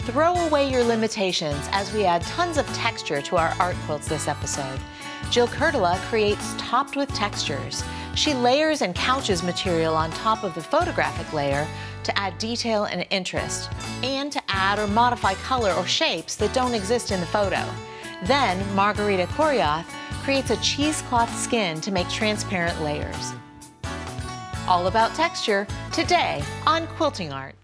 throw away your limitations as we add tons of texture to our art quilts this episode. Jill Kerttula creates Topped with Textures. She layers and couches material on top of the photographic layer to add detail and interest, and to add or modify color or shapes that don't exist in the photo. Then, Margarita Korioth creates a cheesecloth skin to make transparent layers. All about texture today on Quilting Arts.